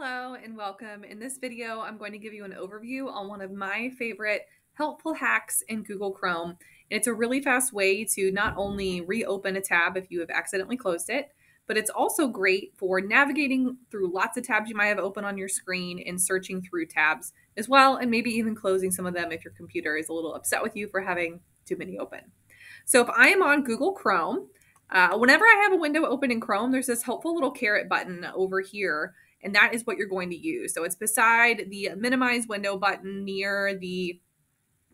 Hello and welcome. In this video, I'm going to give you an overview on one of my favorite helpful hacks in Google Chrome. And it's a really fast way to not only reopen a tab if you have accidentally closed it, but it's also great for navigating through lots of tabs you might have open on your screen and searching through tabs as well, and maybe even closing some of them if your computer is a little upset with you for having too many open. So if I am on Google Chrome, uh, whenever I have a window open in Chrome, there's this helpful little caret button over here and that is what you're going to use. So it's beside the minimize window button near the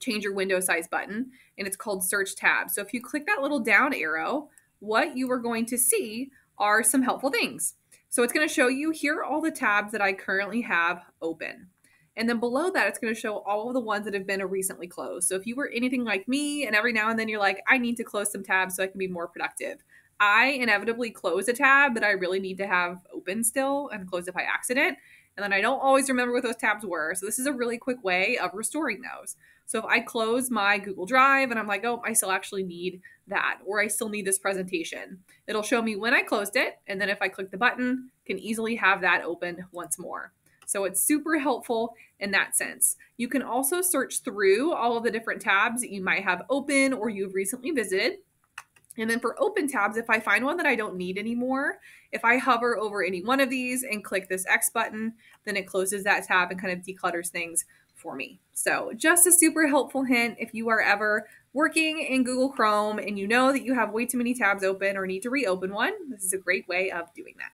change your window size button, and it's called search tab. So if you click that little down arrow, what you are going to see are some helpful things. So it's going to show you here are all the tabs that I currently have open. And then below that, it's going to show all of the ones that have been recently closed. So if you were anything like me and every now and then you're like, I need to close some tabs so I can be more productive. I inevitably close a tab that I really need to have open still and close it by accident. And then I don't always remember what those tabs were. So this is a really quick way of restoring those. So if I close my Google Drive and I'm like, oh, I still actually need that, or I still need this presentation, it'll show me when I closed it. And then if I click the button, can easily have that open once more. So it's super helpful in that sense. You can also search through all of the different tabs that you might have open or you've recently visited and then for open tabs, if I find one that I don't need anymore, if I hover over any one of these and click this X button, then it closes that tab and kind of declutters things for me. So just a super helpful hint if you are ever working in Google Chrome and you know that you have way too many tabs open or need to reopen one, this is a great way of doing that.